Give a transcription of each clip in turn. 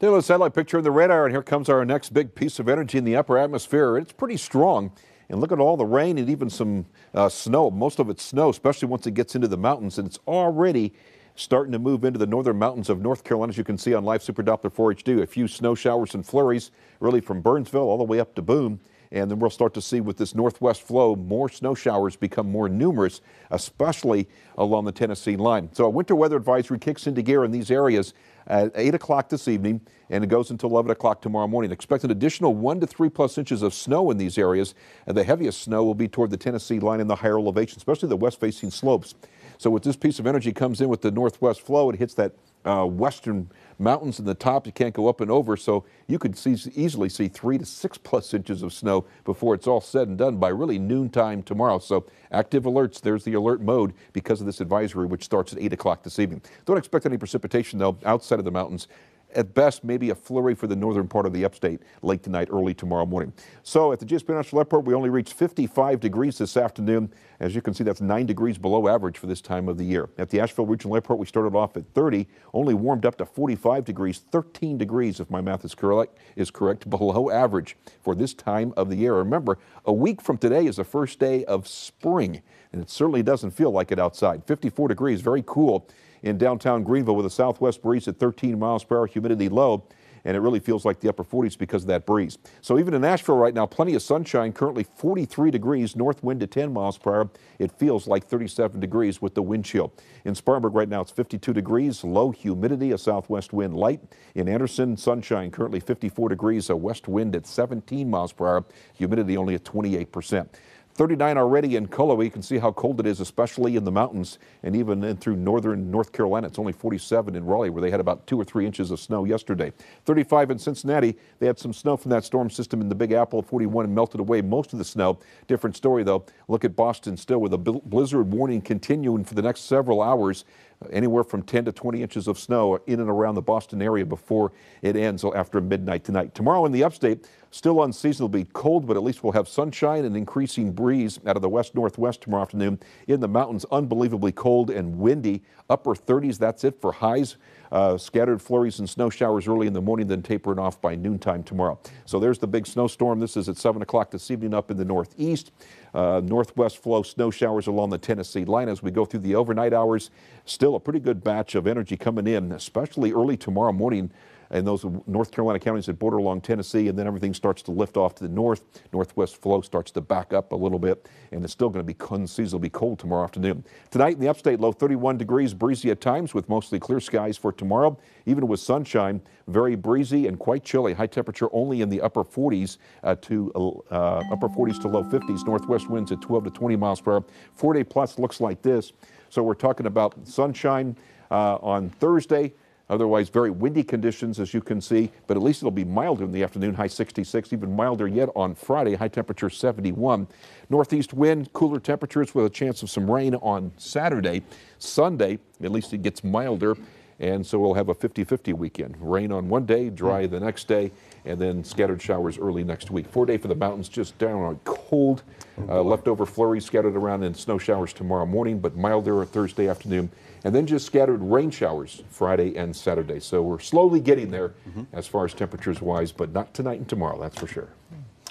Look satellite picture of the radar, and here comes our next big piece of energy in the upper atmosphere. It's pretty strong. And look at all the rain and even some uh, snow. Most of it's snow, especially once it gets into the mountains. And it's already starting to move into the northern mountains of North Carolina, as you can see on Live Super Doppler 4HD. A few snow showers and flurries, really from Burnsville all the way up to Boone. And then we'll start to see with this northwest flow, more snow showers become more numerous, especially along the Tennessee line. So a winter weather advisory kicks into gear in these areas at 8 o'clock this evening, and it goes until 11 o'clock tomorrow morning. Expect an additional 1 to 3 plus inches of snow in these areas, and the heaviest snow will be toward the Tennessee line in the higher elevation, especially the west-facing slopes. So with this piece of energy comes in with the northwest flow, it hits that uh, western mountains in the top. You can't go up and over so you could see, easily see three to six plus inches of snow before it's all said and done by really noontime tomorrow. So active alerts there's the alert mode because of this advisory which starts at 8 o'clock this evening. Don't expect any precipitation though outside of the mountains at best, maybe a flurry for the northern part of the upstate late tonight, early tomorrow morning. So at the GSP National Airport, we only reached 55 degrees this afternoon. As you can see, that's 9 degrees below average for this time of the year. At the Asheville Regional Airport, we started off at 30, only warmed up to 45 degrees, 13 degrees, if my math is correct, is correct below average for this time of the year. Remember, a week from today is the first day of spring, and it certainly doesn't feel like it outside. 54 degrees, very cool in downtown Greenville with a southwest breeze at 13 miles per hour, humidity low and it really feels like the upper 40s because of that breeze. So even in Asheville right now, plenty of sunshine, currently 43 degrees, north wind at 10 miles per hour. It feels like 37 degrees with the wind chill. In Spartanburg right now, it's 52 degrees, low humidity, a southwest wind light. In Anderson, sunshine, currently 54 degrees, a west wind at 17 miles per hour, humidity only at 28 percent. 39 already in Cullowhee. You can see how cold it is, especially in the mountains and even in through northern North Carolina. It's only 47 in Raleigh, where they had about two or three inches of snow yesterday. 35 in Cincinnati. They had some snow from that storm system in the Big Apple. 41 and melted away most of the snow. Different story, though. Look at Boston still with a blizzard warning continuing for the next several hours anywhere from 10 to 20 inches of snow in and around the Boston area before it ends after midnight tonight. Tomorrow in the upstate, still unseasonably cold, but at least we'll have sunshine and increasing breeze out of the west northwest tomorrow afternoon. In the mountains, unbelievably cold and windy, upper 30s. That's it for highs. Uh, scattered flurries and snow showers early in the morning, then tapering off by noontime tomorrow. So there's the big snowstorm. This is at 7 o'clock this evening up in the northeast. Uh, northwest flow snow showers along the Tennessee line as we go through the overnight hours. Still a pretty good batch of energy coming in, especially early tomorrow morning in those North Carolina counties that border along Tennessee, and then everything starts to lift off to the north. Northwest flow starts to back up a little bit, and it's still going to be unseasonably cold tomorrow afternoon. Tonight in the upstate, low 31 degrees, breezy at times with mostly clear skies for tomorrow. Even with sunshine, very breezy and quite chilly. High temperature only in the upper 40s uh, to uh, upper 40s to low 50s. Northwest winds at 12 to 20 miles per hour. Four day plus looks like this. So we're talking about sunshine uh, on Thursday. Otherwise, very windy conditions, as you can see, but at least it'll be milder in the afternoon, high 66, even milder yet on Friday, high temperature 71. Northeast wind, cooler temperatures with a chance of some rain on Saturday. Sunday, at least it gets milder, and so we'll have a 50 50 weekend. Rain on one day, dry the next day, and then scattered showers early next week. Four day for the mountains, just down on cold. Uh, leftover flurries scattered around and snow showers tomorrow morning, but milder Thursday afternoon and then just scattered rain showers Friday and Saturday. So we're slowly getting there mm -hmm. as far as temperatures wise, but not tonight and tomorrow, that's for sure.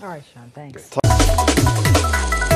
All right, Sean, thanks. Okay.